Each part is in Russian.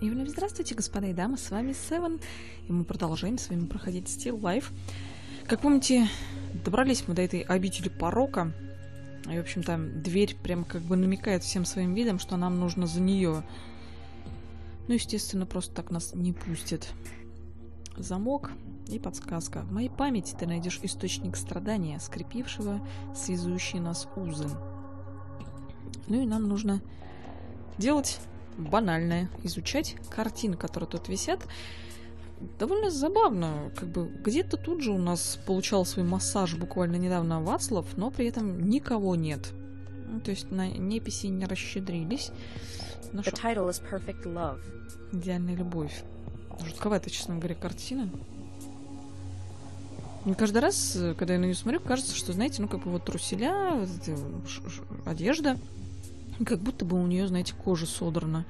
Вновь здравствуйте, господа и дамы, с вами Севен, и мы продолжаем с вами проходить Still Life. Как помните, добрались мы до этой обители порока, и, в общем-то, дверь прям как бы намекает всем своим видом, что нам нужно за нее. Ну, естественно, просто так нас не пустят. Замок и подсказка. В моей памяти ты найдешь источник страдания, скрепившего связующие нас узы. Ну и нам нужно делать банальное. Изучать картины, которые тут висят. Довольно забавно. Как бы где-то тут же у нас получал свой массаж буквально недавно Вацлав, но при этом никого нет. Ну, то есть на неписи не расщедрились. Ну, The title is Perfect Love. Идеальная любовь. Жутковатая, честно говоря, картина. Мне каждый раз, когда я на нее смотрю, кажется, что, знаете, ну, как бы вот труселя, одежда, как будто бы у нее, знаете, кожа содрана.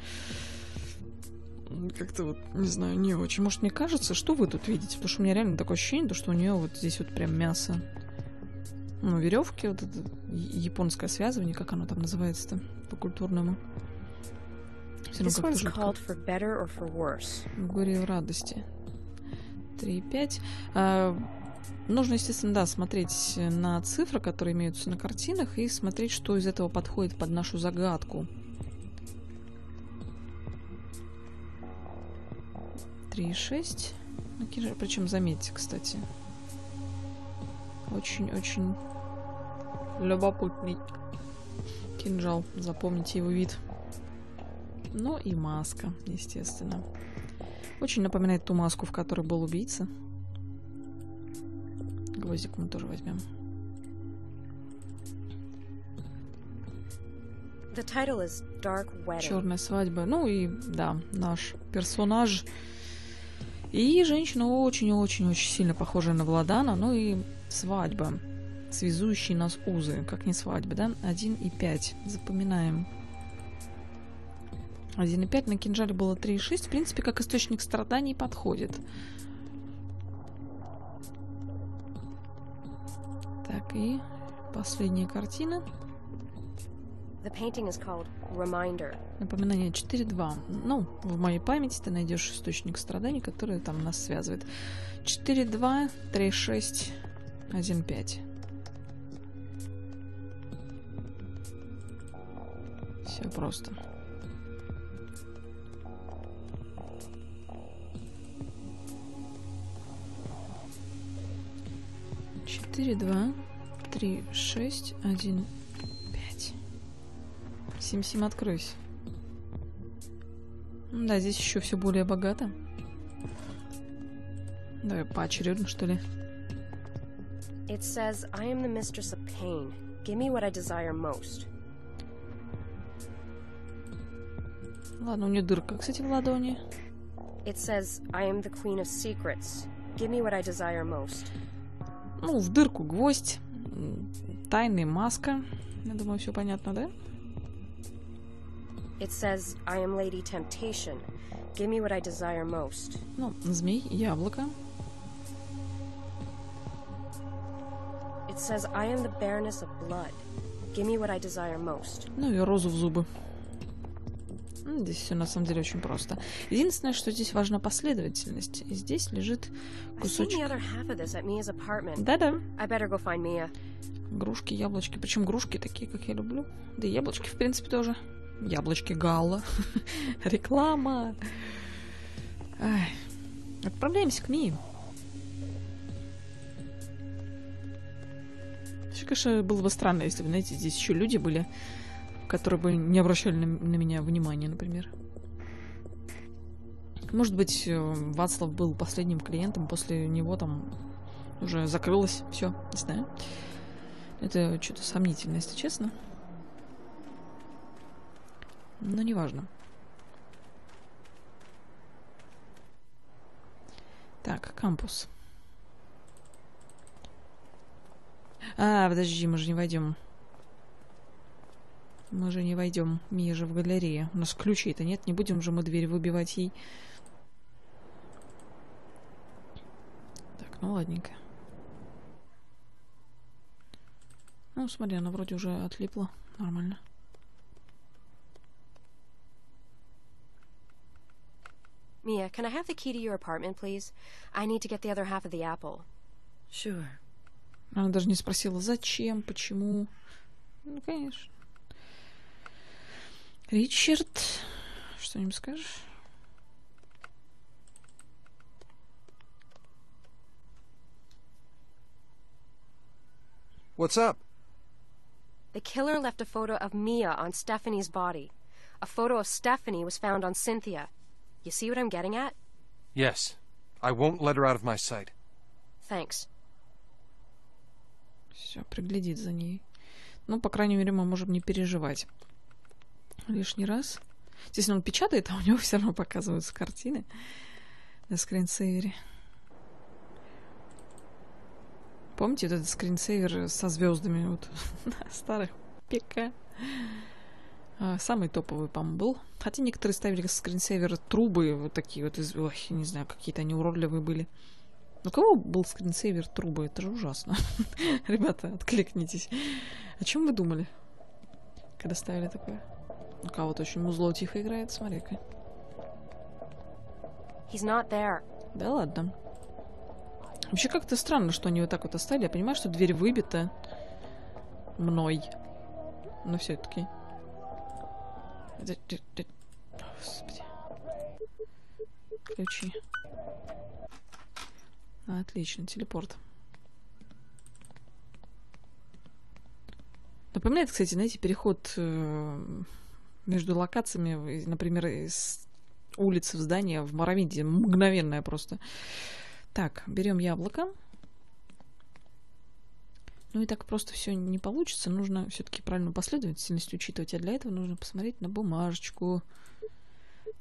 Как-то вот, не знаю, не очень. Может, мне кажется, что вы тут видите? Потому что у меня реально такое ощущение, что у нее вот здесь вот прям мясо. Ну, веревки, вот это японское связывание, как оно там называется-то по-культурному. This one's called for better or for worse. Горе и радости. 3,5. А, Нужно, естественно, да, смотреть на цифры, которые имеются на картинах, и смотреть, что из этого подходит под нашу загадку. 3,6. Ну, Причем, заметьте, кстати. Очень-очень любопытный кинжал. Запомните его вид. Ну и маска, естественно. Очень напоминает ту маску, в которой был убийца. Гвоздик мы тоже возьмем. Черная свадьба. Ну и да, наш персонаж. И женщина очень-очень-очень сильно похожая на Владана. Ну и свадьба. Связующие нас узы. Как не свадьба, да? 1 и 5. Запоминаем. 1,5 на кинжале было 3,6. В принципе, как источник страданий подходит. Так, и последняя картина. The painting is called Reminder. Напоминание 4.2. Ну, в моей памяти ты найдешь источник страданий, который там нас связывает. 4.2, 3.6, 1.5. Все просто. Четыре, два, три, шесть, один, пять. Сим-сим, откройся. Да, здесь еще все более богато. Давай поочередно, что ли. It says, I am the mistress of pain. Give me what I desire most. Ладно, у нее дырка, кстати, в ладони. It says, I am the queen of secrets. Give me what I desire most. Ну, в дырку гвоздь, тайная маска. Я думаю, все понятно, да? It says, I am Lady Temptation. Give me what I desire most. Ну, змей, яблоко. It says, I am the Baroness of Blood. Give me what I desire most. Ну и розу в зубы. Здесь все на самом деле очень просто. Единственное, что здесь важна последовательность. И здесь лежит кусочек... Да-да. Грушки, яблочки. Причем грушки такие, как я люблю. Да и яблочки, в принципе, тоже. Яблочки Галла. Реклама. Ай. Отправляемся к Мии. Вообще, конечно, было бы странно, если бы, знаете, здесь еще люди были, которые бы не обращали на, на меня внимания, например. Может быть, э, Вацлав был последним клиентом, после него там уже закрылось все, не знаю. Это что-то сомнительно, если честно. Но неважно. Так, кампус. А, подожди, мы же не войдем. Мы же не войдем. Мия же в галерее. У нас ключей-то нет. Не будем же мы дверь выбивать ей. Так, ну ладненько. Ну, смотри, она вроде уже отлипла. Нормально. Mia, can I have the key to your apartment, please? I need to get the other half of the apple. Sure. Она даже не спросила, зачем, почему. Ну, конечно. Ричард, что-нибудь скажешь? What's up? The killer left a photo of Mia on Stephanie's body. A photo of Stephanie was found on Cynthia. You see what I'm getting at? Yes. I won't let her out of my sight. Thanks. Все, приглядит за ней. Ну, по крайней мере, мы можем не переживать. Лишний раз. Здесь он печатает, а у него все равно показываются картины на скринсейвере. Помните вот этот скринсейвер со звездами вот на старых ПК? А, Самый топовый, по-моему, был. Хотя некоторые ставили скринсейвер трубы вот такие вот из... Ой, не знаю, какие-то они уродливые были. У кого был скринсейвер трубы? Это же ужасно. Ребята, откликнитесь. О чем вы думали, когда ставили такое? У кого-то очень музло тихо играет, смотри-ка. Да ладно. Вообще как-то странно, что они вот так вот оставили. Я понимаю, что дверь выбита мной. Но все-таки. Господи. Ключи. Отлично, телепорт. Напоминает, кстати, знаете, переход э, между локациями, например, из улицы в здание в Моровинде. Мгновенное просто. Так, берем яблоко. Ну и так просто все не получится. Нужно все-таки правильную последовательность учитывать. А для этого нужно посмотреть на бумажечку.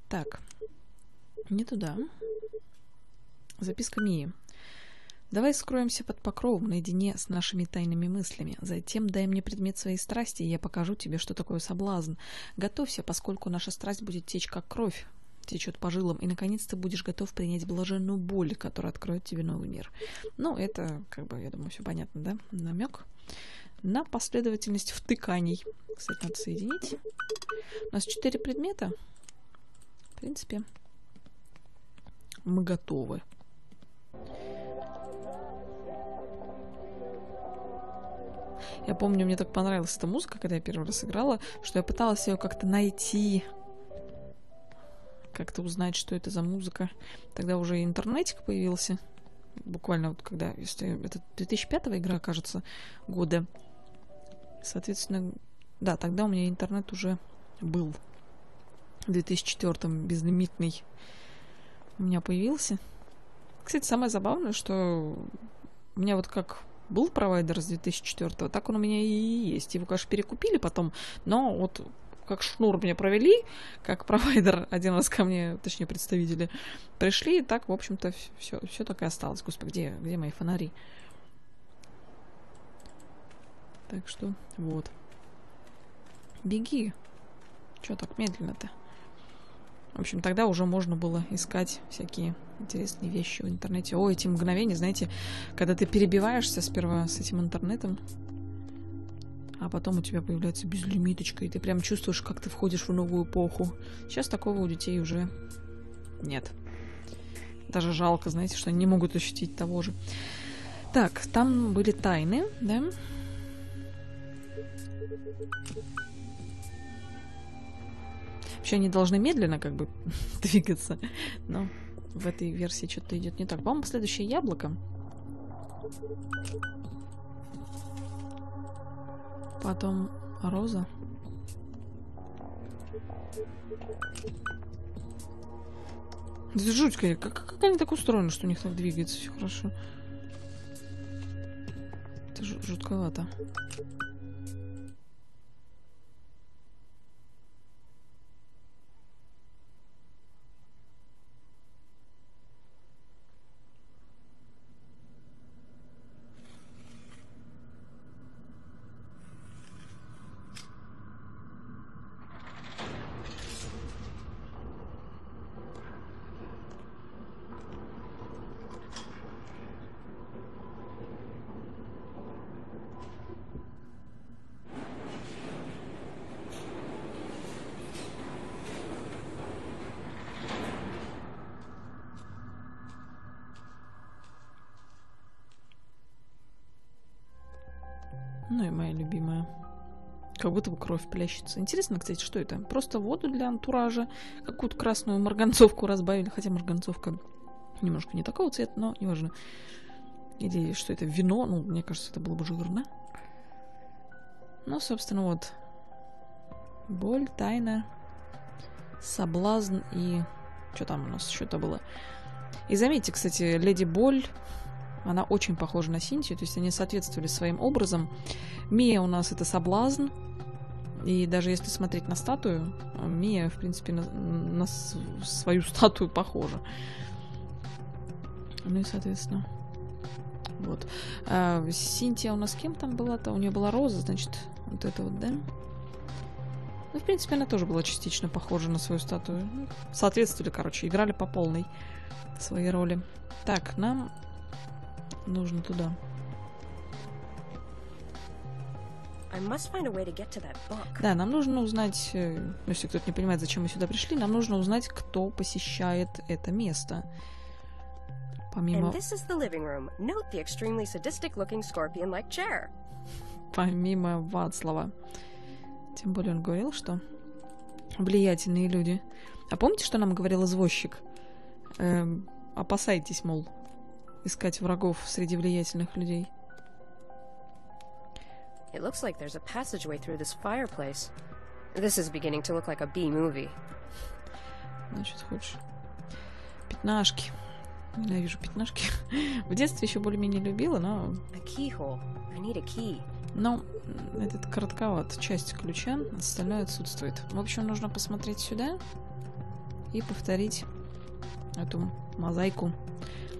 Так. Не туда. Записка Мии. Давай скроемся под покровом наедине с нашими тайными мыслями. Затем дай мне предмет своей страсти, и я покажу тебе, что такое соблазн. Готовься, поскольку наша страсть будет течь как кровь, течет по жилам, и наконец ты будешь готов принять блаженную боль, которая откроет тебе новый мир. Ну, это, как бы, я думаю, все понятно, да? Намек на последовательность втыканий. Кстати, надо соединить. У нас четыре предмета. В принципе, мы готовы. Я помню, мне так понравилась эта музыка, когда я первый раз играла, что я пыталась ее как-то найти, как-то узнать, что это за музыка. Тогда уже интернетик появился. Буквально вот когда, если это 2005 игра, кажется, года. Соответственно, да, тогда у меня интернет уже был. В 2004 безлимитный у меня появился. Кстати, самое забавное, что у меня вот как был провайдер с 2004, так он у меня и есть. Его, конечно, перекупили потом, но вот как шнур мне провели, как провайдер один раз ко мне, точнее, представители пришли, и так, в общем-то, все, все так и осталось. Господи, где, где мои фонари? Так что, вот. Беги. Че так медленно-то? В общем, тогда уже можно было искать всякие интересные вещи в интернете. О, эти мгновения, знаете, когда ты перебиваешься сперва с этим интернетом, а потом у тебя появляется безлимиточка, и ты прям чувствуешь, как ты входишь в новую эпоху. Сейчас такого у детей уже нет. Даже жалко, знаете, что они не могут ощутить того же. Так, там были тайны, да? Вообще они должны медленно как бы двигаться, но в этой версии что-то идет не так. По-моему, следующее яблоко. Потом роза. Это жуть. Как, как они так устроены, что у них так двигается все хорошо? Это жутковато. Будто бы кровь плещется. Интересно, кстати, что это? Просто воду для антуража, какую-то красную марганцовку разбавили, хотя марганцовка немножко не такого цвета, но неважно. Или что это, вино? Ну, мне кажется, это было бы жирно. Ну, собственно, вот. Боль, тайна, соблазн и... Что там у нас еще-то было? И заметьте, кстати, Леди Боль, она очень похожа на Синтию, то есть они соответствовали своим образом. Мия у нас это соблазн, и даже если смотреть на статую, Мия, в принципе, на, на свою статую похожа. Ну и, соответственно, вот. А, Синтия у нас кем там была-то? У нее была Роза, значит, вот это вот, да? Ну, в принципе, она тоже была частично похожа на свою статую. Ну, соответствовали, короче, играли по полной своей роли. Так, нам нужно туда. Да, нам нужно узнать, э, если кто-то не понимает, зачем мы сюда пришли, нам нужно узнать, кто посещает это место. Помимо... Помимо Вацлава. Тем более он говорил, что влиятельные люди. А помните, что нам говорил извозчик? Эм, опасайтесь, мол, искать врагов среди влиятельных людей. It looks like there's a passageway through this fireplace. This is beginning to look like a B-movie. Значит, хочешь пятнашки. Ненавижу пятнашки. В детстве еще более-менее любила, но... A keyhole. I need a key. Но этот коротковат. Часть ключа, остальное отсутствует. В общем, нужно посмотреть сюда и повторить эту мозаику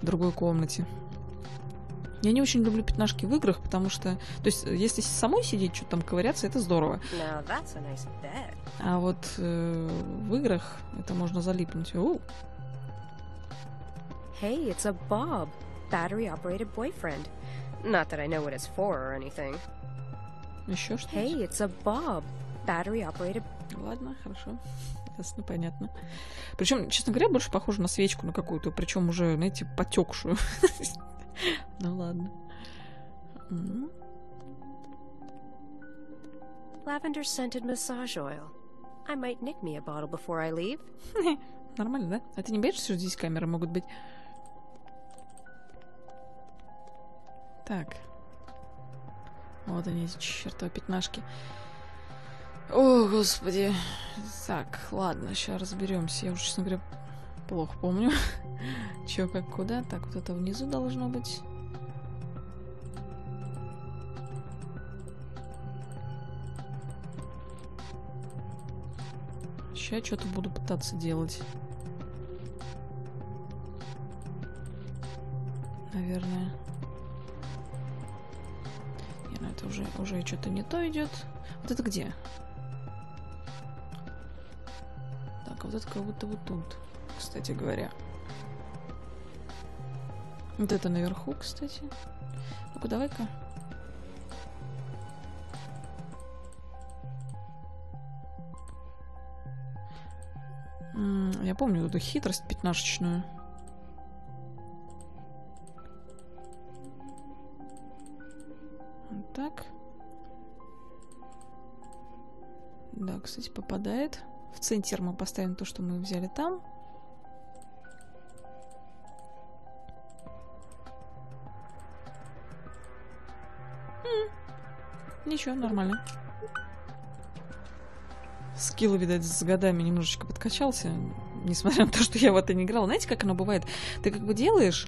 в другой комнате. Я не очень люблю пятнашки в играх, потому что... То есть, если самой сидеть, что-то там ковыряться, это здорово. Nice а вот э, в играх это можно залипнуть. Оу. Hey, it's a Bob, battery-operated boyfriend. Not that I know what it's for or anything. Еще что Hey, it's a Bob, battery-operated... Ладно, хорошо. Ясно, понятно. Причем, честно говоря, больше похоже на свечку на какую-то, причем уже, знаете, потекшую. ну ладно. Lavender scented massage oil. I might nick me a bottle before I leave. Нормально, да? А ты не боишься, что здесь камеры могут быть? Так. Вот они, эти чертовы пятнашки. О, господи. Так, ладно, сейчас разберемся. Я уже, честно говоря, плохо помню. Чё, как, куда? Так, вот это внизу должно быть. Сейчас что-то буду пытаться делать. Наверное. Не, ну это уже, уже что-то не то идет. Вот это где? Так, а вот это как будто вот тут, кстати говоря. Вот это наверху, кстати. Ну-ка, давай-ка. Я помню эту хитрость пятнашечную. Так. Да, кстати, попадает. В центр мы поставим то, что мы взяли там. Ничего, нормально. Скилл, видать, с годами немножечко подкачался, несмотря на то, что я в это не играла. Знаете, как оно бывает? Ты как бы делаешь,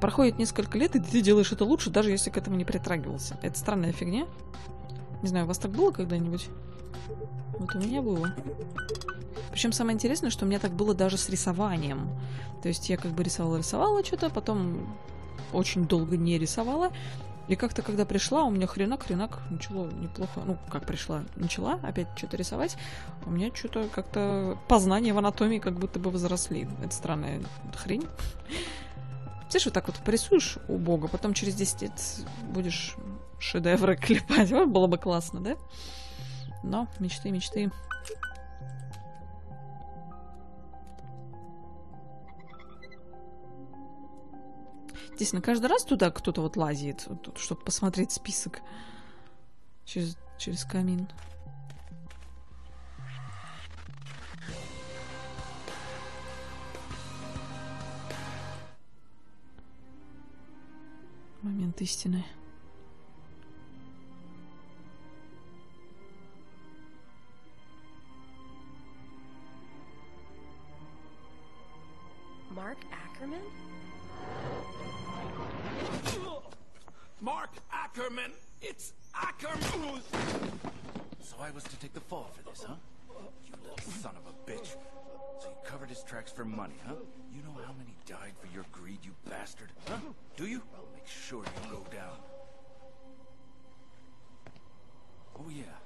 проходит несколько лет, и ты делаешь это лучше, даже если к этому не притрагивался. Это странная фигня. Не знаю, у вас так было когда-нибудь? Вот у меня было. Причем самое интересное, что у меня так было даже с рисованием. То есть я как бы рисовала-рисовала что-то, потом очень долго не рисовала, и как-то, когда пришла, у меня хренак-хренак начало неплохо. Ну, как пришла, начала опять что-то рисовать, у меня что-то как-то познания в анатомии как будто бы возросли. Это странная хрень. Знаешь, вот так вот порисуешь у Бога, потом через 10 лет будешь шедевры клепать. Было бы классно, да? Но мечты, мечты. Естественно, каждый раз туда кто-то вот лазит, чтобы посмотреть список. через, через камин. Момент истины. Mark Ackerman? Mark Ackerman! It's Ackerman! So I was to take the fall for this, huh? You little son of a bitch. So you covered his tracks for money, huh? You know how many died for your greed, you bastard? Huh? Do you? I'll make sure you go down. Oh yeah.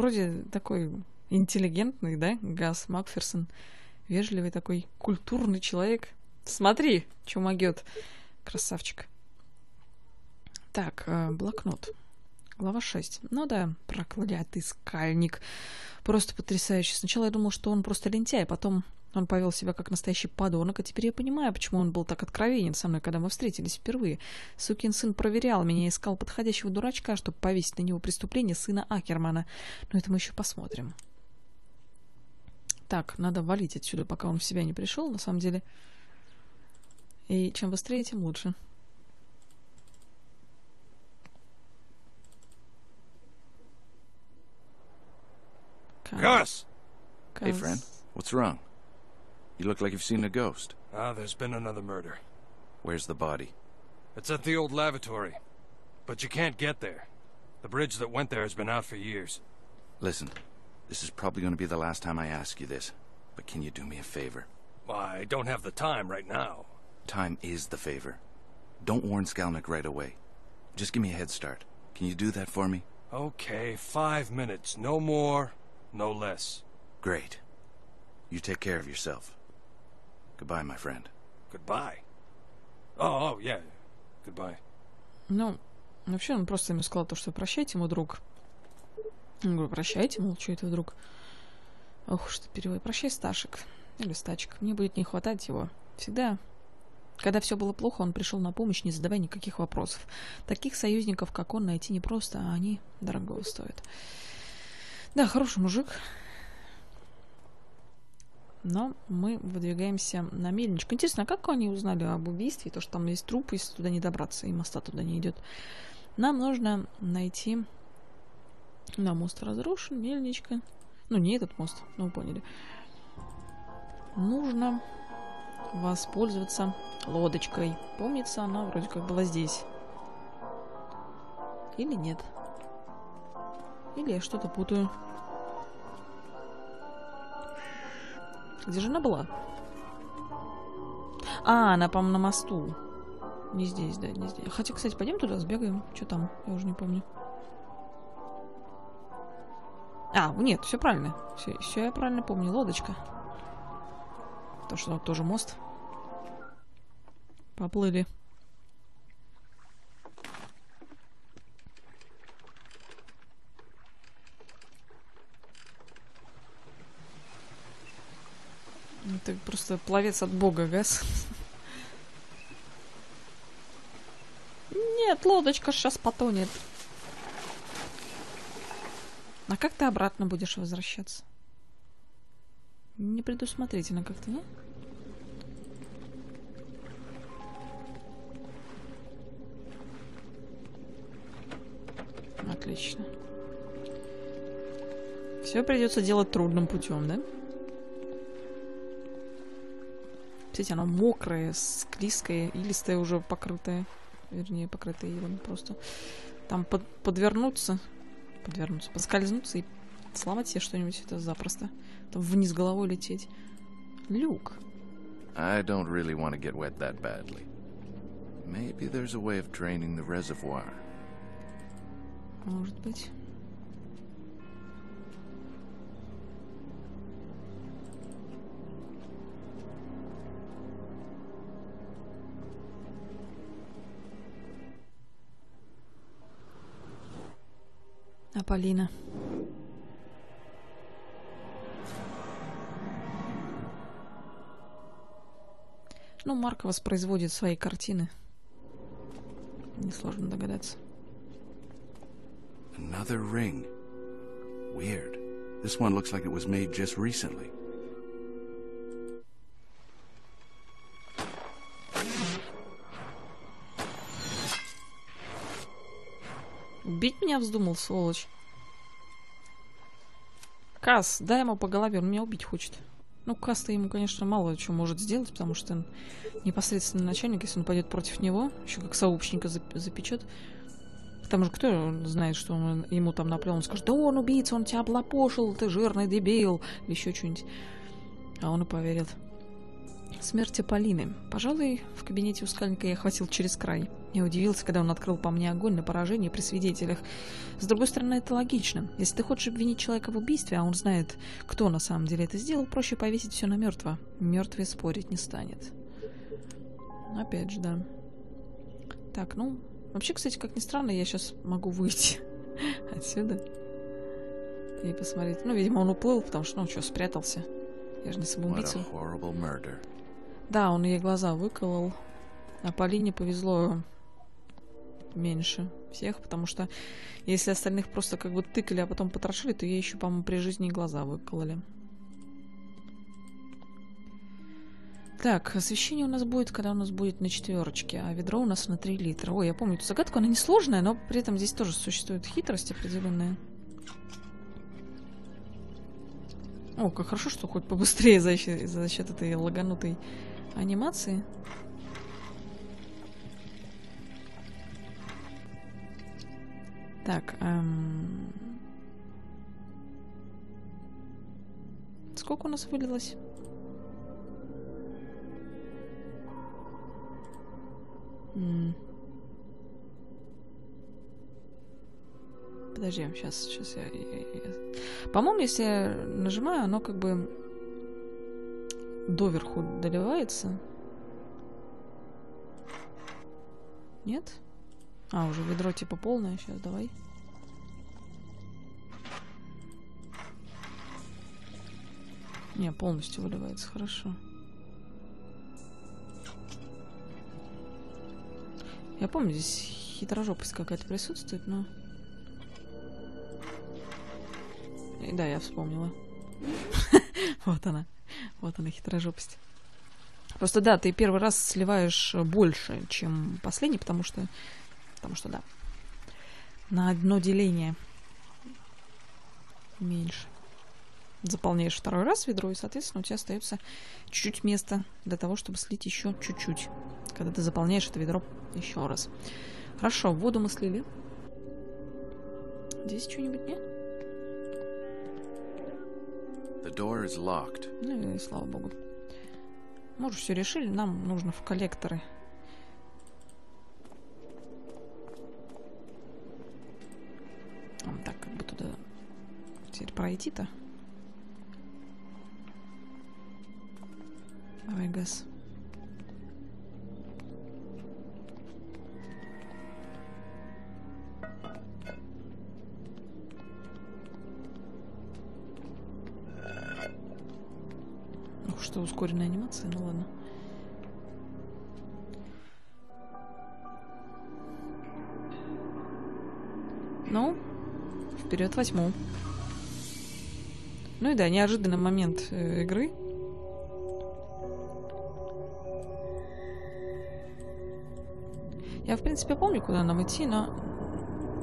Вроде такой интеллигентный, да, Газ Макферсон. Вежливый такой, культурный человек. Смотри, что могет. Красавчик. Так, э, блокнот. Глава 6. Ну да, проклятый скальник. Просто потрясающе. Сначала я думал, что он просто лентяй, потом он повел себя как настоящий подонок, а теперь я понимаю, почему он был так откровенен со мной, когда мы встретились впервые. Сукин сын проверял меня, искал подходящего дурачка, чтобы повесить на него преступление сына Акермана. Но это мы еще посмотрим. Так, надо валить отсюда, пока он в себя не пришел, на самом деле. И чем быстрее, тем лучше. Gus! Hey, friend. What's wrong? You look like you've seen a ghost. Ah, there's been another murder. Where's the body? It's at the old lavatory. But you can't get there. The bridge that went there has been out for years. Listen, this is probably going to be the last time I ask you this, but can you do me a favor? I don't have the time right now. Time is the favor. Don't warn Skalnik right away. Just give me a head start. Can you do that for me? Okay, five minutes. No more, no less. Great. You take care of yourself. Goodbye, my friend. Goodbye. Oh, oh, yeah. Goodbye. Ну, вообще он просто ему сказал то, что прощайте, мой друг. Я говорю, прощайте, мол, что это вдруг? Ох, что перевод. Прощай, Сташек. Или Стачек. Мне будет не хватать его. Всегда. Когда все было плохо, он пришел на помощь, не задавая никаких вопросов. Таких союзников, как он, найти непросто, а они дорогого стоят. Да, хороший мужик. Но мы выдвигаемся на мельничку. Интересно, а как они узнали об убийстве? То, что там есть труп, если туда не добраться, и моста туда не идет. Нам нужно найти... Да, мост разрушен, мельничка. Ну, не этот мост, ну, вы поняли. Нужно воспользоваться лодочкой. Помнится, она вроде как была здесь. Или нет? Или я что-то путаю? Где же она была? А, она, по-моему, на мосту. Не здесь, да, не здесь. Хотя, кстати, пойдем туда, сбегаем. Что там? Я уже не помню. А, нет, все правильно. Все, все я правильно помню. Лодочка. То, что там тоже мост. Поплыли. Это просто пловец от бога, газ. Нет, лодочка сейчас потонет. А как ты обратно будешь возвращаться? Не предусмотрительно как-то, не? Отлично. Все придется делать трудным путем, да? Кстати, оно мокрая, склизкая, и уже покрытая. Вернее, покрытая его просто. Там под, подвернуться, подвернуться, поскользнуться и сломать себе что-нибудь это запросто. Там вниз головой лететь. Люк. I don't really want to get wet that badly. Maybe there's a way of draining the reservoir. Может быть. Полина. Ну, Марк воспроизводит свои картины. Несложно догадаться. Another ring. Weird. This one looks like it was made just recently. Бить меня вздумал, сволочь. Кас, дай ему по голове, он меня убить хочет. Ну, Кас-то ему, конечно, мало чего может сделать, потому что он непосредственно начальник, если он пойдет против него, еще как сообщника зап- запечет. К тому же, кто знает, что он ему там наплел, он скажет, да он убийца, он тебя облапошил, ты жирный дебил, или еще что-нибудь. А он и поверит. Смерти Полины. Пожалуй, в кабинете у Скальника я хватил через край. Я удивился, когда он открыл по мне огонь на поражение при свидетелях. С другой стороны, это логично. Если ты хочешь обвинить человека в убийстве, а он знает, кто на самом деле это сделал, проще повесить все на мертвого. Мертвый спорить не станет. Опять же, да. Так, ну... Вообще, кстати, как ни странно, я сейчас могу выйти отсюда и посмотреть. Ну, видимо, он уплыл, потому что, ну, что, спрятался. Я же не самоубийца. Да, он ей глаза выколол. А Полине повезло меньше всех, потому что если остальных просто как бы тыкали, а потом потрошили, то ей еще, по-моему, при жизни глаза выкололи. Так, освещение у нас будет, когда у нас будет на четверочке, а ведро у нас на 3 литра. Ой, я помню эту загадку, она несложная, но при этом здесь тоже существует хитрость определенная. О, как хорошо, что хоть побыстрее за за счет этой лаганутой анимации. Так, эм... сколько у нас вылилось? Подожди, сейчас, сейчас я, я- я- По-моему, если я нажимаю, оно как бы доверху доливается. Нет? А, уже ведро типа полное. Сейчас давай. Не, полностью выливается, хорошо. Я помню, здесь хитрожопость какая-то присутствует, но... И да, я вспомнила. Вот она. Вот она, хитрожопость. Просто да, ты первый раз сливаешь больше, чем последний, потому что... Потому что да. На одно деление меньше. Заполняешь второй раз ведро, и, соответственно, у тебя остается чуть-чуть места для того, чтобы слить еще чуть-чуть. Когда ты заполняешь это ведро еще раз. Хорошо, воду мы слили. Здесь что-нибудь нет? Door is locked. Ну и слава богу. Мы уже все решили, нам нужно в коллекторы. Так, как бы туда теперь пройти-то? Давай газ. Что ускоренная анимация, ну ладно. Ну, вперед восьму. Ну и да, неожиданный момент э, игры. Я, в принципе, помню, куда нам идти, но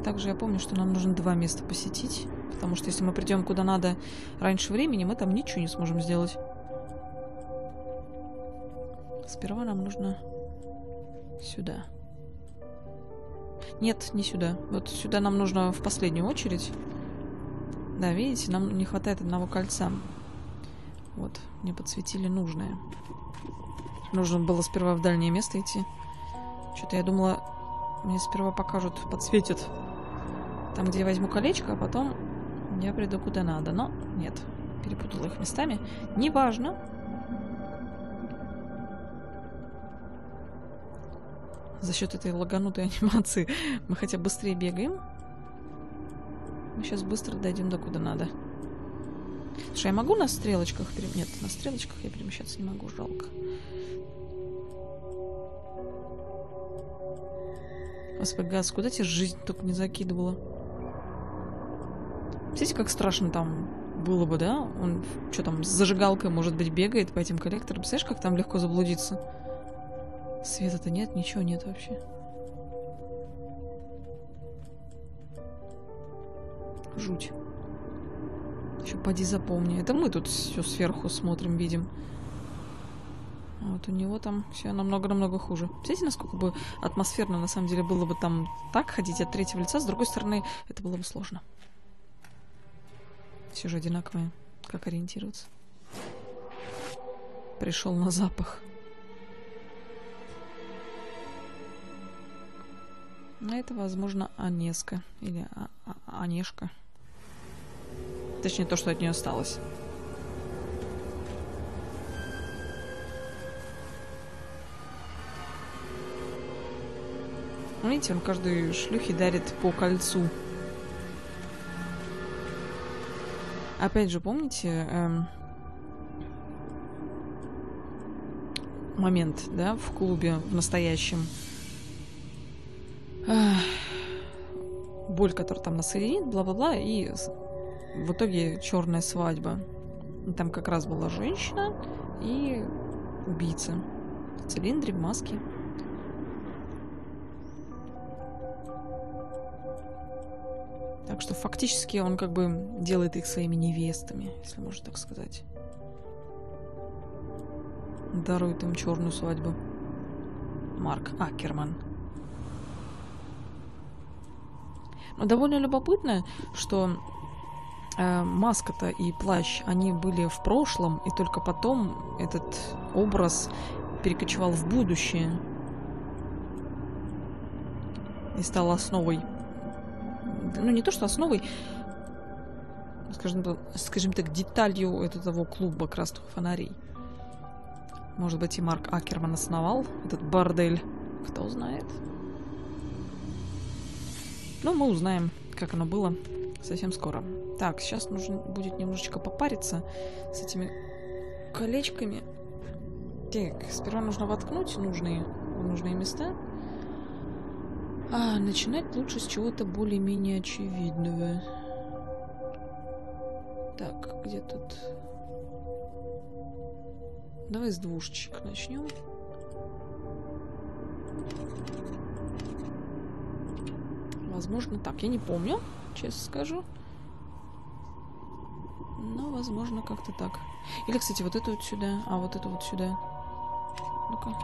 также я помню, что нам нужно два места посетить. Потому что если мы придем куда надо раньше времени, мы там ничего не сможем сделать. Сперва нам нужно сюда. Нет, не сюда. Вот сюда нам нужно в последнюю очередь. Да, видите, нам не хватает одного кольца. Вот, мне подсветили нужное. Нужно было сперва в дальнее место идти. Что-то я думала, мне сперва покажут, подсветят там, где я возьму колечко, а потом я приду куда надо. Но нет, перепутала их местами. Неважно. за счет этой лаганутой анимации мы хотя быстрее бегаем. Мы сейчас быстро дойдем до куда надо. Слушай, я могу на стрелочках... Пере... Нет, на стрелочках я перемещаться не могу, жалко. Господи, газ, куда тебе жизнь только не закидывала? видите как страшно там было бы, да? Он что там, с зажигалкой, может быть, бегает по этим коллекторам. Представляешь, как там легко заблудиться? Света-то нет, ничего нет вообще. Жуть. Еще поди запомни. Это мы тут все сверху смотрим, видим. А вот у него там все намного-намного хуже. Представляете, насколько бы атмосферно на самом деле было бы там так ходить от третьего лица. С другой стороны, это было бы сложно. Все же одинаковые. Как ориентироваться? Пришел на запах. А это, возможно, Анеска. Или а Анешка. Точнее, то, что от нее осталось. Видите, он каждой шлюхе дарит по кольцу. Опять же, помните эм, момент, да, в клубе, в настоящем? Боль, которая там нас соединит, бла-бла-бла, и в итоге черная свадьба. Там как раз была женщина и убийца. В цилиндре, в маске. Так что фактически он как бы делает их своими невестами, если можно так сказать. Дарует им черную свадьбу. Марк Акерман. Но довольно любопытно, что э, маска-то и плащ, они были в прошлом, и только потом этот образ перекочевал в будущее и стал основой ну не то что основой, скажем, скажем так, деталью этого клуба красных фонарей. Может быть, и Марк Акерман основал этот бордель. Кто знает. Но мы узнаем, как оно было совсем скоро. Так, сейчас нужно будет немножечко попариться с этими колечками. Так, сперва нужно воткнуть нужные, нужные места. А, начинать лучше с чего-то более-менее очевидного. Так, где тут... Давай с двушечек начнем. Возможно, так. Я не помню, честно скажу. Но, возможно, как-то так. Или, кстати, вот это вот сюда, а вот это вот сюда. Ну-ка.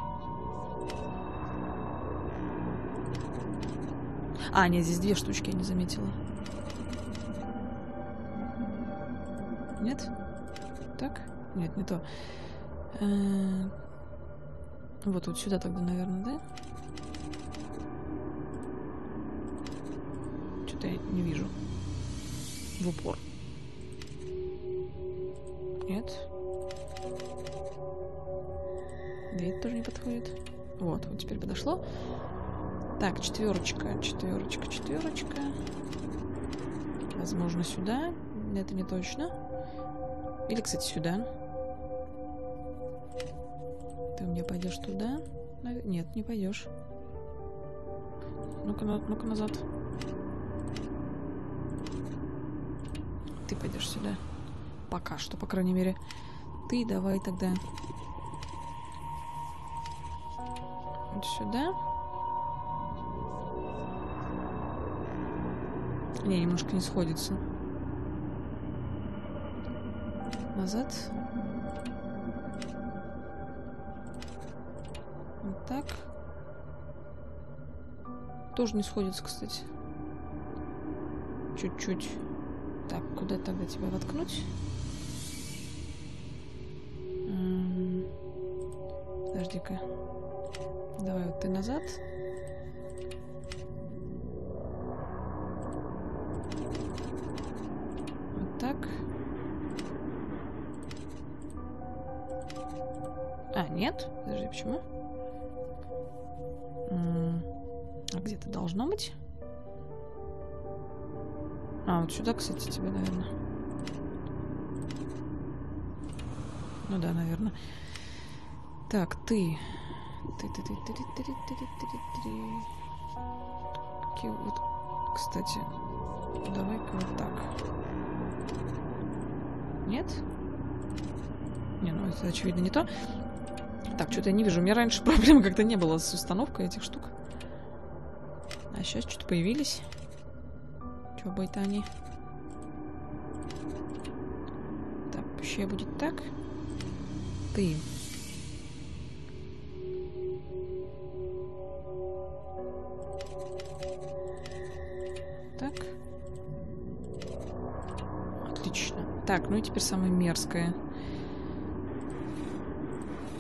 А, нет, здесь две штучки я не заметила. Нет? Так? Нет, не то. Э -э вот, вот сюда тогда, наверное, да? Что-то я не вижу. В упор. Нет. Дверь тоже не подходит. Вот, вот теперь подошло. Так, четверочка, четверочка, четверочка. Возможно, сюда. Это не точно. Или, кстати, сюда. Ты у меня пойдешь туда? Нет, не пойдешь. Ну-ка, ну-ка назад. Ты пойдешь сюда. Пока что, по крайней мере. Ты давай тогда. Вот сюда. Не, немножко не сходится. Назад. Вот так. Тоже не сходится, кстати. Чуть-чуть. Так, куда тогда тебя воткнуть? Подожди-ка. Давай вот ты назад. так. А, нет? Подожди, почему? А где-то должно быть? А, вот сюда, кстати, тебе, наверное. Ну да, наверное. Так, ты. Ты, ты, ты, ты, ты, ты, ты, ты, ты, вот, кстати, давай-ка вот так. Нет? Не, ну это очевидно не то. Так, что-то я не вижу. У меня раньше проблем как-то не было с установкой этих штук. А сейчас что-то появились. Чё бы это они? Так, пущай будет так. Ты. Так. Отлично. Так, ну и теперь самое мерзкое.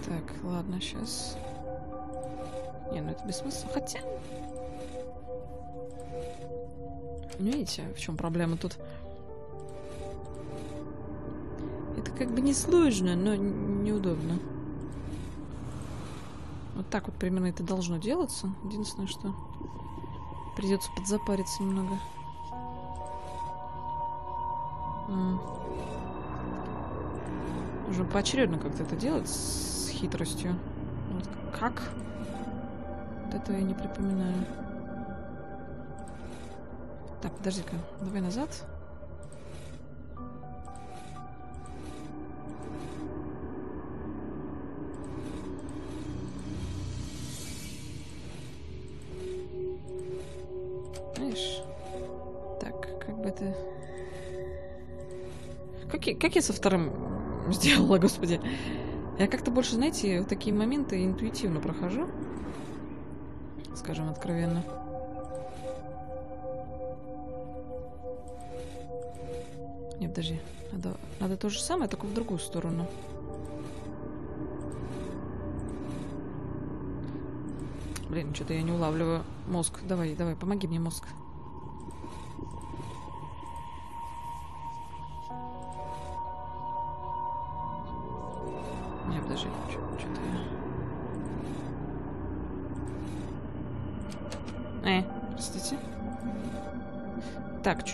Так, ладно, сейчас. Не, ну это бессмысленно. Хотя... Ну, видите, в чем проблема тут? Это как бы несложно, но неудобно. Вот так вот примерно это должно делаться. Единственное, что придется подзапариться немного. Нужно поочередно как-то это делать с хитростью. Вот как? Вот этого я не припоминаю. Так, подожди-ка. Давай назад. Знаешь, так, как бы это... Как я, со вторым сделала, господи? Я как-то больше, знаете, в такие моменты интуитивно прохожу. Скажем откровенно. Подожди. Надо, надо то же самое, только в другую сторону. Блин, что-то я не улавливаю. Мозг, давай, давай, помоги мне, мозг. Не,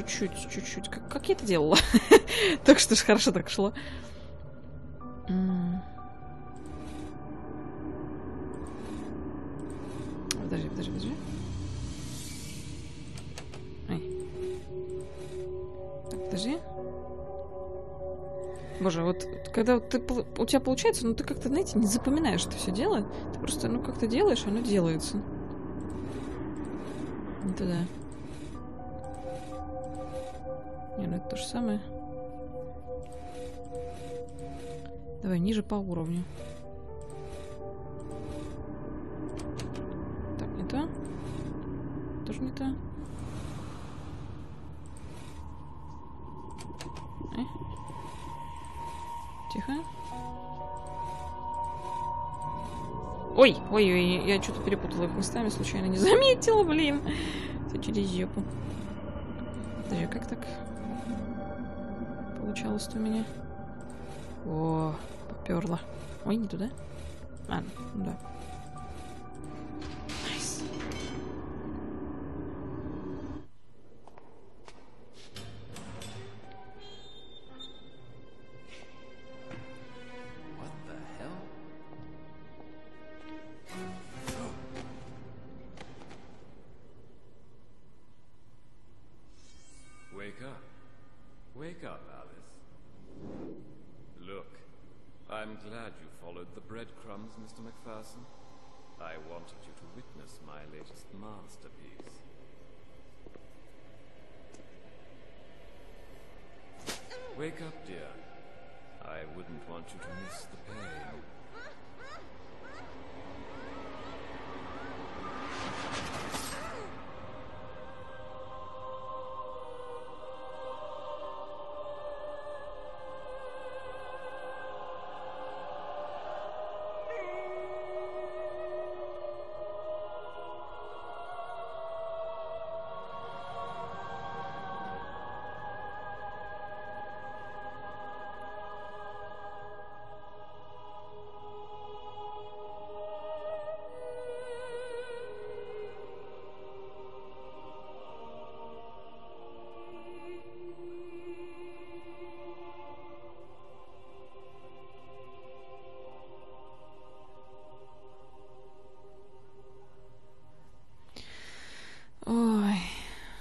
чуть-чуть, чуть-чуть. Как, как я это делала? так что ж хорошо так шло. Подожди, подожди, подожди. Так, подожди. Боже, вот когда ты, у тебя получается, ну ты как-то, знаете, не запоминаешь это все дело. Ты просто, ну как-то делаешь, оно делается. Не туда. Это то же самое. Давай ниже по уровню. Так, не то. Тоже не то. Э. Тихо. Ой, ой, ой, я что-то перепутала их местами, случайно не заметила, блин. Все через жопу. Подожди, как так получалось-то у меня? О, поперла. Ой, не туда? А, ну да. Jackson.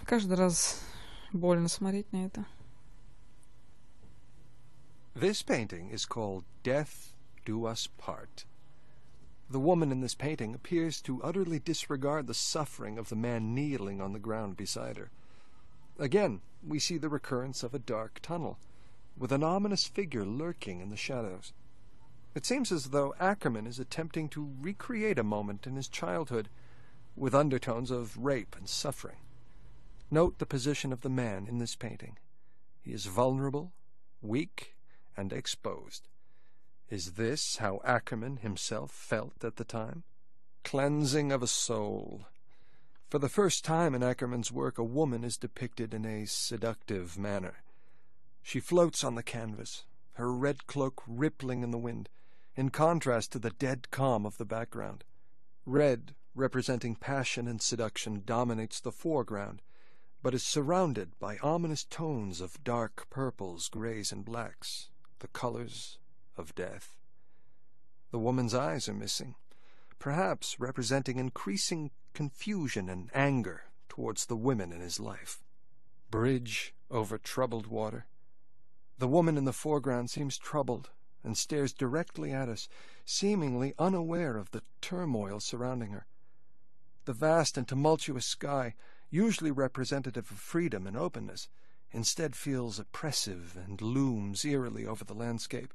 Каждый раз больно смотреть на это. This painting is called Death Do Us Part. The woman in this painting appears to utterly disregard the suffering of the man kneeling on the ground beside her. Again, we see the recurrence of a dark tunnel, with an ominous figure lurking in the shadows. It seems as though Ackerman is attempting to recreate a moment in his childhood with undertones of rape and suffering. Note the position of the man in this painting. He is vulnerable, weak, and exposed. Is this how Ackerman himself felt at the time? Cleansing of a soul. For the first time in Ackerman's work, a woman is depicted in a seductive manner. She floats on the canvas, her red cloak rippling in the wind, in contrast to the dead calm of the background. Red, representing passion and seduction, dominates the foreground, but is surrounded by ominous tones of dark purples, grays, and blacks, the colors of death. The woman's eyes are missing, perhaps representing increasing confusion and anger towards the women in his life. Bridge over troubled water. The woman in the foreground seems troubled and stares directly at us, seemingly unaware of the turmoil surrounding her. The vast and tumultuous sky, usually representative of freedom and openness, instead feels oppressive and looms eerily over the landscape.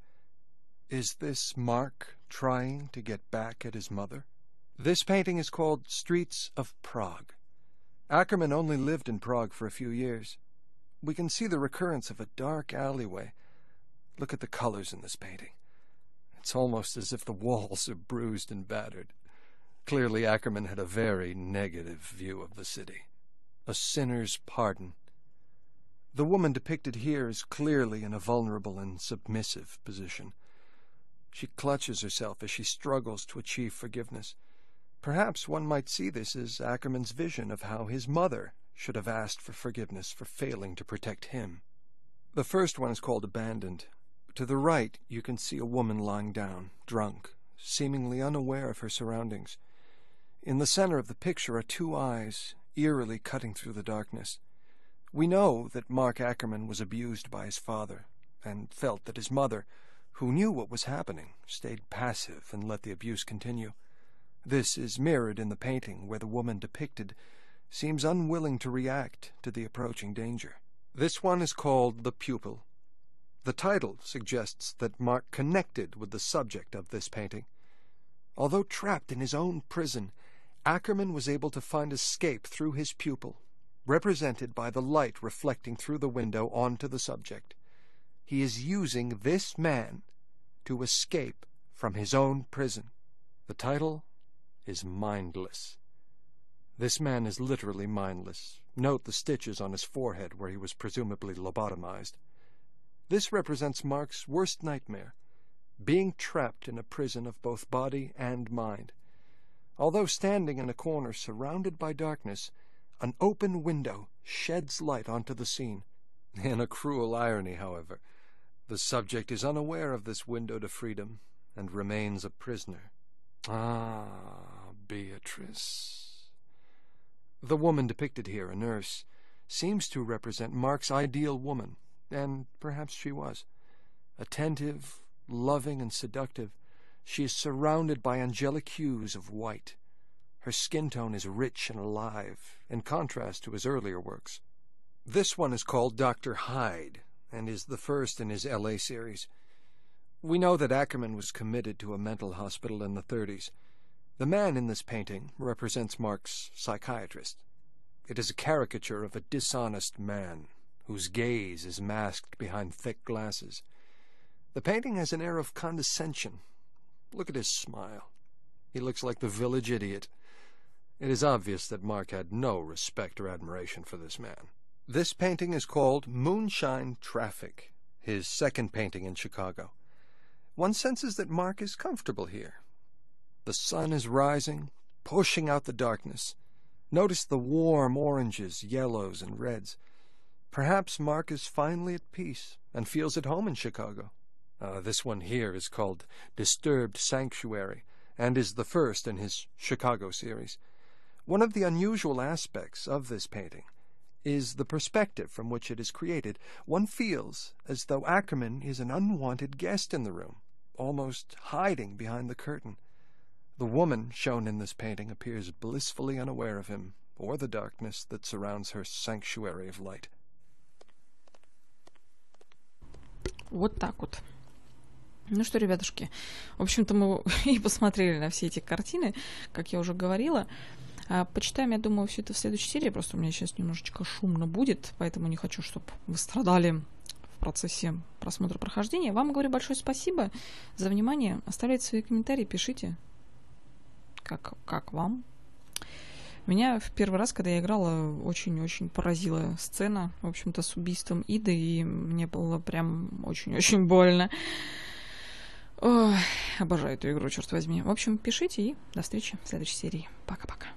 Is this Mark trying to get back at his mother? This painting is called Streets of Prague. Ackerman only lived in Prague for a few years. We can see the recurrence of a dark alleyway. Look at the colors in this painting. It's almost as if the walls are bruised and battered. Clearly, Ackerman had a very negative view of the city. A sinner's pardon. The woman depicted here is clearly in a vulnerable and submissive position. She clutches herself as she struggles to achieve forgiveness. Perhaps one might see this as Ackerman's vision of how his mother should have asked for forgiveness for failing to protect him. The first one is called Abandoned. To the right, you can see a woman lying down, drunk, seemingly unaware of her surroundings. In the center of the picture are two eyes, eerily cutting through the darkness. We know that Mark Ackerman was abused by his father, and felt that his mother, who knew what was happening, stayed passive and let the abuse continue. This is mirrored in the painting, where the woman depicted seems unwilling to react to the approaching danger. This one is called The Pupil. The title suggests that Mark connected with the subject of this painting. Although trapped in his own prison, Ackerman was able to find escape through his pupil, represented by the light reflecting through the window onto the subject. He is using this man to escape from his own prison. The title is Mindless. This man is literally mindless. Note the stitches on his forehead where he was presumably lobotomized. This represents Mark's worst nightmare being trapped in a prison of both body and mind. Although standing in a corner surrounded by darkness, an open window sheds light onto the scene. In a cruel irony, however, the subject is unaware of this window to freedom and remains a prisoner. Ah, Beatrice. The woman depicted here, a nurse, seems to represent Mark's ideal woman, and perhaps she was. Attentive, loving, and seductive, she is surrounded by angelic hues of white. Her skin tone is rich and alive, in contrast to his earlier works. This one is called Dr. Hyde, and is the first in his LA series. We know that Ackerman was committed to a mental hospital in the 30s. The man in this painting represents Mark's psychiatrist. It is a caricature of a dishonest man whose gaze is masked behind thick glasses. The painting has an air of condescension. Look at his smile. He looks like the village idiot. It is obvious that Mark had no respect or admiration for this man. This painting is called Moonshine Traffic, his second painting in Chicago. One senses that Mark is comfortable here. The sun is rising, pushing out the darkness. Notice the warm oranges, yellows, and reds. Perhaps Mark is finally at peace and feels at home in Chicago. Uh, this one here is called Disturbed Sanctuary and is the first in his Chicago series. One of the unusual aspects of this painting is the perspective from which it is created. One feels as though Ackerman is an unwanted guest in the room, almost hiding behind the curtain. The woman shown in this painting appears blissfully unaware of him or the darkness that surrounds her sanctuary of light. Вот так вот. Ну что, ребятушки, в общем-то, мы и посмотрели на все эти картины, как я уже говорила. А почитаем, я думаю, все это в следующей серии. Просто у меня сейчас немножечко шумно будет, поэтому не хочу, чтобы вы страдали в процессе просмотра прохождения. Вам говорю большое спасибо за внимание. Оставляйте свои комментарии, пишите, как, как вам. Меня в первый раз, когда я играла, очень-очень поразила сцена, в общем-то, с убийством Иды, и мне было прям очень-очень больно. Ой, обожаю эту игру, черт возьми. В общем, пишите и до встречи в следующей серии. Пока-пока.